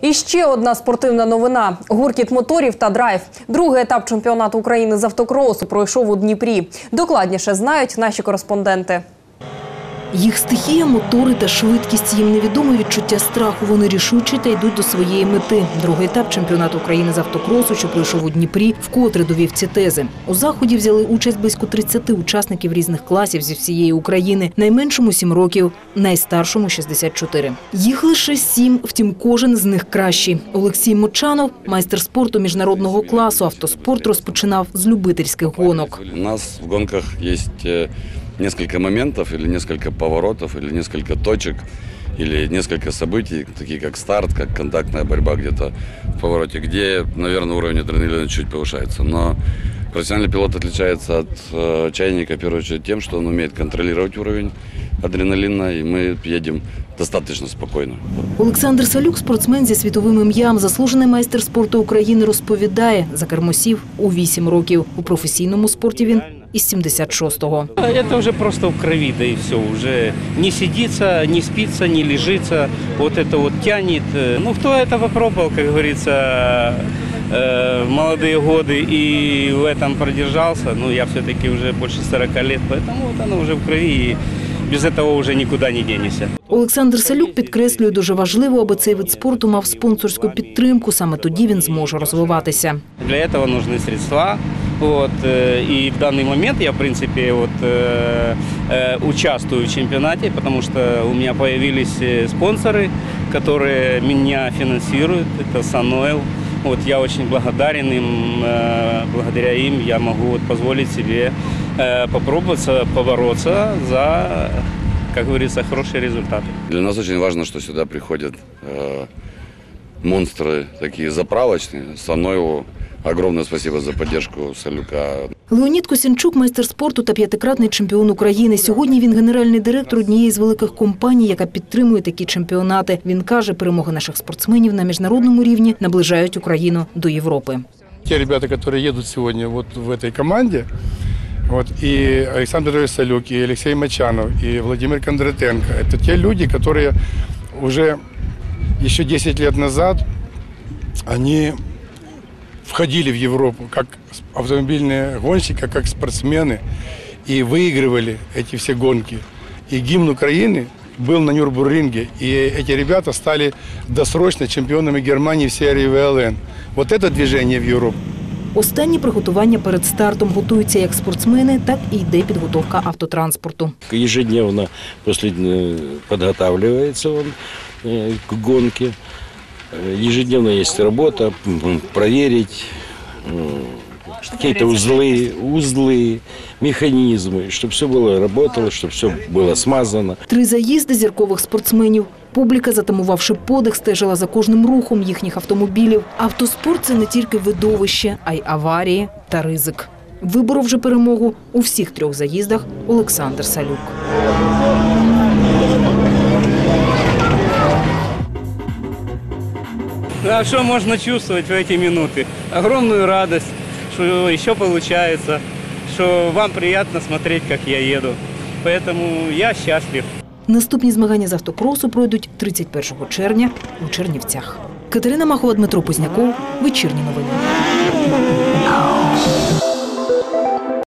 І ще одна спортивна новина: гуркіт моторів та драйв. Другий етап чемпіонату України з автокросу пройшов у Дніпрі. Докладніше знають наші кореспонденти. Їх стихія, мотори та швидкість їм невідоме відчуття страху. Вони рішучі та йдуть до своєї мети. Другий етап чемпіонату України з автокросу, що пройшов у Дніпрі, вкотре довів ці тези. У заході взяли участь близько 30 учасників різних класів зі всієї України. Найменшому 7 років, найстаршому 64. Їх лише сім, втім, кожен з них кращий. Олексій Мочанов, майстер спорту міжнародного класу. Автоспорт розпочинав з любительських гонок. У нас в гонках есть э, несколько моментов или несколько поворотов или несколько точек или несколько событий, такие как старт, как контактная борьба где-то в повороте, где, наверное, уровень адреналина чуть повышается. Но профессиональный пилот отличается от э, чайника, в первую очередь, тем, что он умеет контролировать уровень адреналина, и мы едем достаточно спокойно. Олександр Салюк, спортсмен зі світовим ім'ям, заслужений майстер спорту України, розповідає, за кермосів у 8 років. У професійному спорті він із 76-го. Это уже просто в крови, да и все. Уже не сидится, не спится, не лежится. Вот это вот тянет. Ну, кто это попробовал, как говорится, э, в молодые годы и в этом продержался, ну, я все-таки уже больше 40 лет, поэтому вот оно уже в крови, и без этого уже никуда не денешься. Олександр Салюк підкреслює, дуже важливо, аби цей вид спорту мав спонсорську підтримку. Саме тоді він зможе розвиватися. Для этого нужны средства. Вот, э, и в данный момент я, в принципе, вот, э, э, участвую в чемпионате, потому что у меня появились э, спонсоры, которые меня финансируют. Это Санойл. Вот, я очень благодарен им. э, Благодаря им я могу вот, позволить себе э, попробовать побороться за, как говорится, хорошие результаты. Для нас очень важно, что сюда приходят э, монстры такие заправочные. Саноеву огромное спасибо за поддержку Салюка. Леонід Косянчук, майстер спорту та п'ятикратний чемпіон України. Сьогодні він генеральний директор однієї з великих компаній, яка підтримує такі чемпіонати. Він каже, перемоги наших спортсменів на міжнародному рівні наближають Україну до Європи. те ребята, которые едут сегодня вот в этой команде, вот, и Александр Петрович Салюк, и Алексей Мачанов, и Владимир Кондратенко, это те люди, которые уже еще 10 лет назад, они входили в Европу как автомобильные гонщики, как спортсмены, и выигрывали эти все гонки. И гимн Украины был на Нюрбурринге, и эти ребята стали досрочно чемпионами Германии в серии ВЛН. Вот это движение в Европу. Останні приготування перед стартом готуються як спортсмени, так і йде підготовка автотранспорту. Ежедневно после э, подготавливается он э, к гонке. Э, Ежедневно есть работа, м, проверить м, какие-то узлы, узлы, механизмы, чтобы все было работало, чтобы все было смазано. Три заїзди зіркових спортсменів. Публіка, затамувавши подих, стежила за кожним рухом їхніх автомобілів. Автоспорт це не тільки видовище, а й аварії та ризик. Виборов же перемогу у всіх трьох заїздах Олександр Салюк. А что можно чувствовать в эти минуты? Огромную радость, что еще получается, что вам приятно смотреть, как я еду. Поэтому я счастлив. Наступні змагання з автокросу пройдуть 31 червня у Чернівцях. Катерина Махова, Дмитро Позняков. Вечірні новини.